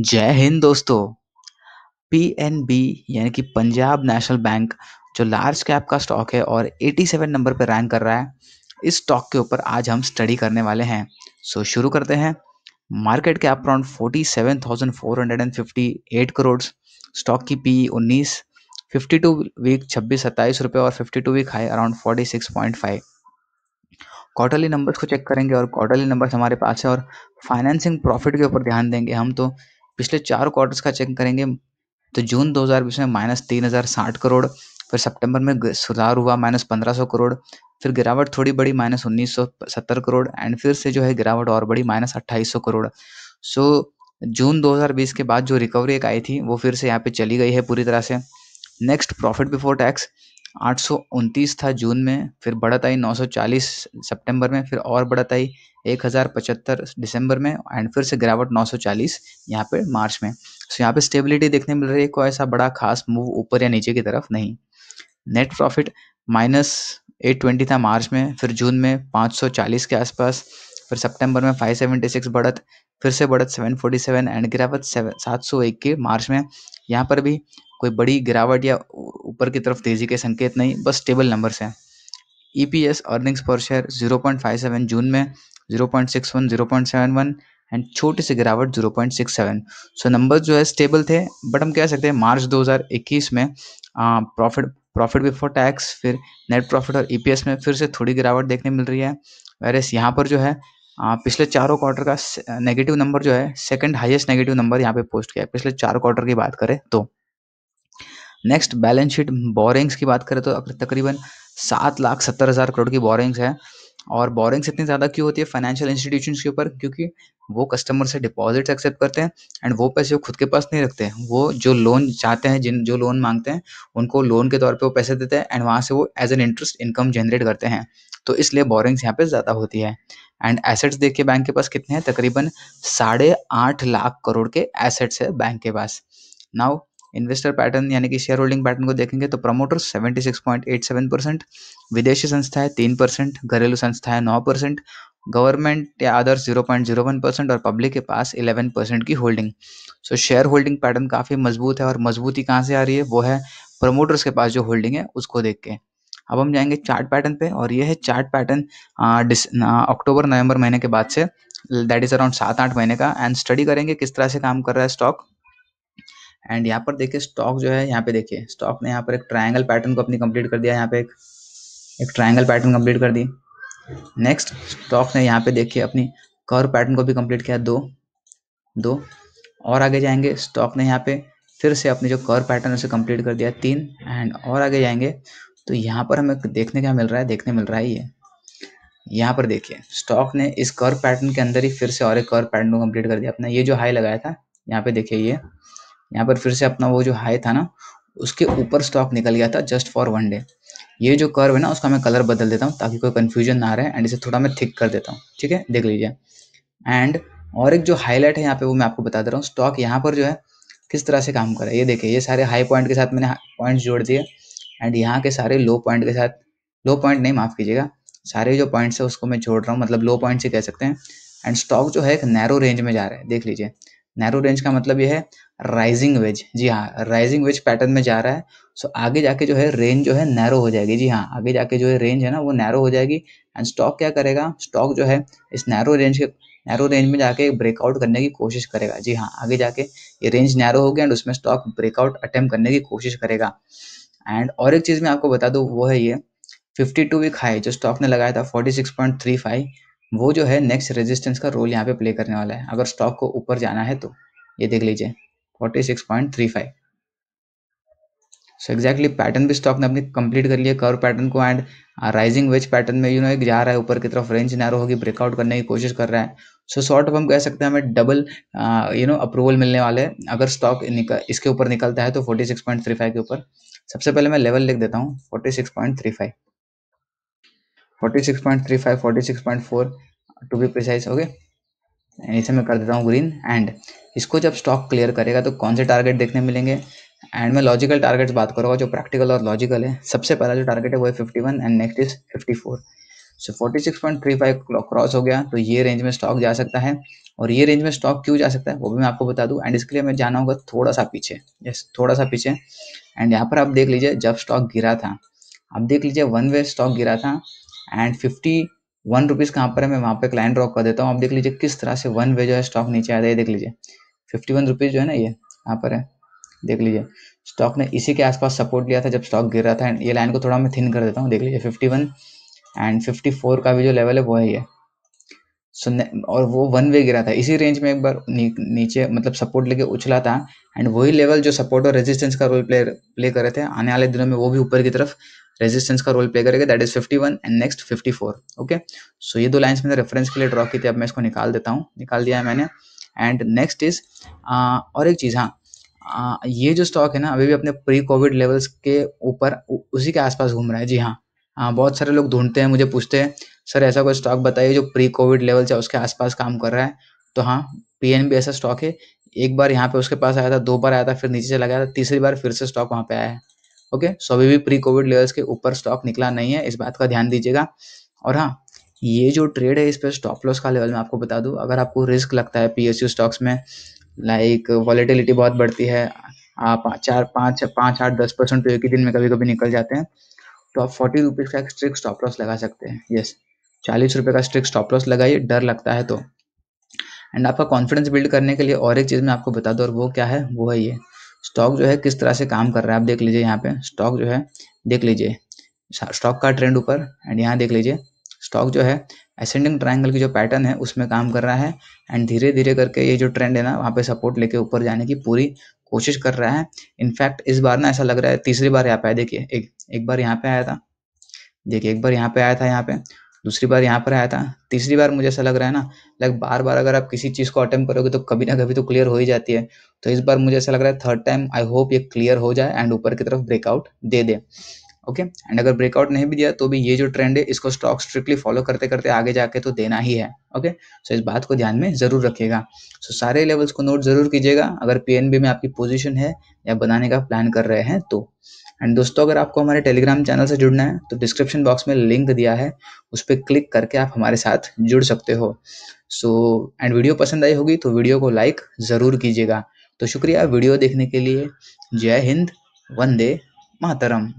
जय हिंद दोस्तों। पीएनबी यानी कि पंजाब नेशनल बैंक जो लार्ज कैप का स्टॉक है और 87 नंबर पर रैंक कर रहा है इस स्टॉक के ऊपर आज हम स्टडी करने वाले हैं। सो so, शुरू करते हैं। Market cap around 47,458 crore stock की पी 19 52 वीक छब्बीस सत्ताईस रुपये और 52 week high around 46.5 quarterly numbers को चेक करेंगे और क्वार्टरली नंबर्स हमारे पास है और फाइनेंसिंग प्रॉफिट के ऊपर ध्यान देंगे हम तो पिछले चार क्वार्टर्स का चेक करेंगे तो जून 2020 में माइनस तीन हज़ार साठ करोड़, फिर सितंबर में सुधार हुआ माइनस पंद्रह सौ करोड़, फिर गिरावट थोड़ी बड़ी माइनस उन्नीस सौ सत्तर करोड़ एंड फिर से जो है गिरावट और बड़ी माइनस अट्ठाईस सौ करोड़। सो जून 2020 के बाद जो रिकवरी एक आई थी, वो फिर से यहाँ पे चली गई है पूरी तरह से। नेक्स्ट प्रॉफिट बिफोर टैक्स आठ सौ उनतीस था जून में, फिर बढ़त आई 940 सितंबर में, फिर और बढ़त आई एक हज़ार पचहत्तर दिसंबर में एंड फिर से गिरावट 940 यहाँ पर मार्च में। सो यहाँ पे स्टेबिलिटी देखने मिल रही है, कोई ऐसा बड़ा खास मूव ऊपर या नीचे की तरफ़ नहीं। Net profit minus eight twenty था मार्च में, फिर जून में पाँच सौ चालीस के आसपास, फिर सितंबर में फाइव सेवेंटी सिक्स बढ़त, फिर से बढ़त सेवन फोर्टी सेवन एंड गिरावट सात सौ एक के मार्च में। यहाँ पर भी कोई बड़ी गिरावट या ऊपर की तरफ़ तेज़ी के संकेत नहीं बस स्टेबल नंबर्स हैं। E P S earnings per share zero point five seven June में zero point six one zero point seven one and छोटी सी गिरावट zero point six seven so number जो है स्टेबल थे बट हम कह सकते हैं मार्च दो हज़ार इक्कीस में प्रॉफिट प्रॉफिट बिफोर टैक्स फिर नेट प्रॉफिट और ईपीएस में फिर से थोड़ी गिरावट देखने मिल रही है। वैरस यहाँ पर जो है आ, पिछले चारों क्वार्टर का नेगेटिव नंबर जो है सेकंड हाईएस्ट नेगेटिव नंबर यहाँ पे पोस्ट किया है। पिछले चार क्वार्टर की बात करें तो। नेक्स्ट बैलेंस शीट बोरिंग्स की बात करें तो तकरीबन सात लाख सत्तर हज़ार करोड़ की बोरिंग्स है। और बोरिंग्स इतनी ज़्यादा क्यों होती है? फाइनेंशियल इंस्टीट्यूशन के ऊपर, क्योंकि वो कस्टमर से डिपॉजिट्स एक्सेप्ट करते हैं एंड वो पैसे वो खुद के पास नहीं रखते। हैं वो जो लोन चाहते हैं, जिन, जो लोन मांगते हैं, उनको लोन के तौर पे वो पैसे देते हैं एंड वहाँ से वो as an interest income generate करते हैं। तो इसलिए बोरिंग्स यहाँ पे ज़्यादा होती है। एंड एसेट्स देखिए बैंक के पास कितने हैं? तकरीबन साढ़े आठ लाख करोड़ के एसेट्स है बैंक के पास। नाउ इन्वेस्टर पैटर्न यानी कि शेयर होल्डिंग पैटर्न को देखेंगे तो प्रमोटर 76.87 परसेंट विदेशी संस्थाएँ तीन परसेंट घरेलू संस्थाएँ नौ परसेंट गवर्नमेंट या अदर 0.01 परसेंट और पब्लिक के पास 11 परसेंट की holding so share holding pattern काफ़ी मज़बूत है और मजबूती कहाँ से आ रही है? वो है प्रमोटर्स के पास जो होल्डिंग है, उसको देख के। अब हम जाएँगे चार्ट पैटर्न पे और ये है चार्ट पैटर्न अक्टूबर नवंबर महीने के बाद से दैट इज़ अराउंड सात आठ महीने का एंड स्टडी करेंगे किस तरह से काम कर रहा है स्टॉक एंड यहाँ पर देखिए स्टॉक जो है, यहाँ पे देखिए स्टॉक ने यहाँ पर एक ट्रायंगल पैटर्न को अपनी कंप्लीट कर दिया, यहाँ पे एक एक ट्रायंगल पैटर्न कंप्लीट कर दी। नेक्स्ट स्टॉक ने यहाँ पे देखिए अपनी कर्व पैटर्न को भी कंप्लीट किया, दो दो। और आगे जाएँगे स्टॉक ने यहाँ पे फिर से अपनी जो कर्व पैटर्न उसे कंप्लीट कर दिया, तीन। एंड और आगे जाएँगे तो यहाँ पर हमें देखने क्या मिल रहा है, देखने मिल रहा है ये। यहाँ पर देखिए स्टॉक ने इस कर्व पैटर्न के अंदर ही फिर से और एक कर्व पैटर्न को कंप्लीट कर दिया, अपना ये जो हाई लगाया था, यहाँ पे देखिए ये। यहाँ पर फिर से अपना वो जो हाई था ना, उसके ऊपर स्टॉक निकल गया था जस्ट फॉर वन डे ये जो कर्व है ना, उसका मैं कलर बदल देता हूँ ताकि कोई कन्फ्यूज़न ना रहे एंड इसे थोड़ा मैं थिक कर देता हूँ, ठीक है? देख लीजिए। एंड और एक जो हाईलाइट है यहाँ पे वो मैं आपको बता दे रहा हूँ स्टॉक यहाँ पर जो है किस तरह से काम कर रहा है। ये देखिए, ये सारे हाई पॉइंट के साथ मैंने पॉइंट्स जोड़ दिए एंड यहाँ के सारे लो पॉइंट के साथ लो पॉइंट नहीं, माफ़ कीजिएगा, सारे जो पॉइंट्स है उसको मैं जोड़ रहा हूँ मतलब लो पॉइंट से कह सकते हैं। एंड स्टॉक जो है एक नैरो रेंज में जा रहा है, देख लीजिए। नैरो रेंज का मतलब ये है राइजिंग वेज जी हाँ राइजिंग वेज पैटर्न में जा रहा है। सो आगे जाके जो है रेंज जो है नैरो हो जाएगी। जी हाँ आगे जाके जो है रेंज है ना, वो नैरो हो जाएगी। एंड स्टॉक क्या करेगा? स्टॉक जो है इस नैरो रेंज के नैरो रेंज में जाके ब्रेकआउट करने की कोशिश करेगा। जी हाँ आगे जाके ये रेंज नैरो हो गया एंड उसमें स्टॉक ब्रेकआउट अटेम्प्ट करने की कोशिश करेगा। एंड और एक चीज़ मैं आपको बता दूँ, वो है ये फिफ्टी टू वीक हाई जो स्टॉक ने लगाया था forty six point three five वो जो है नेक्स्ट रेजिस्टेंस का रोल यहाँ पे प्ले करने वाला है। अगर स्टॉक को ऊपर जाना है तो ये देख लीजिए 46.35 सो एग्जैक्टली पैटर्न भी स्टॉक ने अपनी कंप्लीट कर लिया कर्व पैटर्न को एंड राइजिंग वेज पैटर्न में यू नो एक जा रहा है, ऊपर की तरफ़ रेंज नैरो होगी ब्रेकआउट करने की कोशिश कर रहा है। सो शॉर्ट ऑफ़ हम कह सकते हैं हमें डबल यू नो अप्रूवल मिलने वाले हैं। अगर स्टॉक इसके ऊपर निकलता है तो 46.35 के ऊपर। सबसे पहले मैं लेवल लिख देता हूँ 46.35 46.35 46.4 टू बी प्रिसाइज ओके इसे मैं कर देता हूँ ग्रीन एंड इसको जब स्टॉक क्लियर करेगा तो कौन से टारगेट देखने मिलेंगे? एंड मैं लॉजिकल टारगेट्स बात करूँगा जो प्रैक्टिकल और लॉजिकल है। सबसे पहला जो टारगेट है वो है 51 and next is 54 so so, 46.35 cross हो गया तो ये रेंज में स्टॉक जा सकता है। और ये रेंज में स्टॉक क्यों जा सकता है वो भी मैं आपको बता दूँ। एंड इसके लिए मैं जाना होगा थोड़ा सा पीछे। यस थोड़ा सा पीछे। एंड यहाँ पर आप देख लीजिए जब स्टॉक गिरा था आप देख लीजिए वन वे स्टॉक गिरा था एंड फिफ्टी वन रुपीज़ कहाँ पर है? मैं वहाँ पे क्लाइंट ड्रॉप कर देता हूँ। आप देख लीजिए किस तरह से वन वे जो है स्टॉक नीचे आया है। देख लीजिए। फिफ्टी वन रुपीज़ जो है ना ये यहाँ पर है। देख लीजिए। स्टॉक ने इसी के आसपास सपोर्ट लिया था जब स्टॉक गिर रहा था। एंड ये लाइन को थोड़ा मैं थिन कर देता हूँ। देख लीजिए fifty one and fifty four का भी जो लेवल है, वो है ये। सो और वो वन वे गिरा था। इसी रेंज में एक बार नी, नीचे मतलब सपोर्ट लेके उछला था एंड वही लेवल जो सपोर्ट और रेजिस्टेंस का रोल प्ले प्ले कर रहे थे आने वाले दिनों में वो भी ऊपर की तरफ़ रेजिस्टेंस का रोल प्ले करेगा। That is 51 and next 54 okay so ये दो लाइंस मैंने रेफरेंस के लिए ड्रॉ की थी अब मैं इसको निकाल देता हूँ। निकाल दिया है मैंने। एंड नेक्स्ट इज़ और एक चीज़ हाँ ये जो स्टॉक है ना अभी भी अपने प्री कोविड लेवल्स के ऊपर उसी के आसपास घूम रहा है। जी हाँ हाँ बहुत सारे लोग ढूंढते हैं, मुझे पूछते हैं, सर, ऐसा कोई स्टॉक बताइए जो प्री कोविड लेवल से उसके आसपास काम कर रहा है? तो हाँ पी ऐसा स्टॉक है, एक बार यहाँ पे उसके पास आया था, दो बार आया था, फिर नीचे चला गया था, तीसरी बार फिर से स्टॉक वहाँ पे आया है। ओके? सो अभी भी प्री कोविड लेवल्स के ऊपर स्टॉक निकला नहीं है, इस बात का ध्यान दीजिएगा। और हाँ ये जो ट्रेड है, इस पर स्टॉप लॉस का लेवल मैं आपको बता दूँ, अगर आपको रिस्क लगता है पीएसयू स्टॉक्स में लाइक वॉलेटिलिटी बहुत बढ़ती है, आप चार, पाँच पाँच, आठ, दस परसेंट तो एक ही दिन में कभी कभी निकल जाते हैं। तो आप फोर्टी रुपीज़ का स्ट्रिक स्टॉप लॉस लगा सकते हैं। यस चालीस रुपये का स्ट्रिक स्टॉप लॉस लगाइए, डर लगता है तो। एंड आपका कॉन्फिडेंस बिल्ड करने के लिए और एक चीज़ मैं आपको बता दूँ, और वो क्या है, वो है ये। स्टॉक जो है किस तरह से काम कर रहा है, आप देख लीजिए यहाँ पे। स्टॉक जो है, देख लीजिए। स्टॉक का ट्रेंड ऊपर एंड यहाँ देख लीजिए। स्टॉक जो है असेंडिंग ट्रायंगल की जो पैटर्न है, उसमें काम कर रहा है। एंड धीरे धीरे करके ये जो ट्रेंड है ना, वहाँ पे सपोर्ट लेके ऊपर जाने की पूरी कोशिश कर रहा है। इनफैक्ट इस बार ना ऐसा लग रहा है, तीसरी बार यहाँ पे देखिए, एक एक बार यहाँ पे आया था। देखिए एक बार यहाँ पे आया था यहाँ पे दूसरी बार यहाँ पर आया था तीसरी बार मुझे ऐसा लग रहा है ना लाइक बार बार अगर आप किसी चीज़ को अटेम्प्ट करोगे तो कभी ना कभी तो क्लियर हो ही जाती है। तो इस बार मुझे ऐसा लग रहा है थर्ड टाइम आई होप ये क्लियर हो जाए एंड ऊपर की तरफ़ ब्रेकआउट दे दे। ओके एंड अगर ब्रेकआउट नहीं भी दिया तो भी ये जो ट्रेंड है इसको स्टॉक स्ट्रिक्टली फॉलो करते करते आगे जाके तो देना ही है। Okay okay? सो so, इस बात को ध्यान में ज़रूर रखिएगा। सो so, सारे लेवल्स को नोट ज़रूर कीजिएगा। अगर पीएनबी में आपकी पोजीशन है या बनाने का प्लान कर रहे हैं तो। एंड दोस्तों अगर आपको हमारे टेलीग्राम चैनल से जुड़ना है तो डिस्क्रिप्शन बॉक्स में लिंक दिया है। उस पर क्लिक करके आप हमारे साथ जुड़ सकते हो। सो so, एंड वीडियो पसंद आई होगी तो वीडियो को लाइक ज़रूर कीजिएगा। तो शुक्रिया वीडियो देखने के लिए। जय हिंद वंदे मातरम।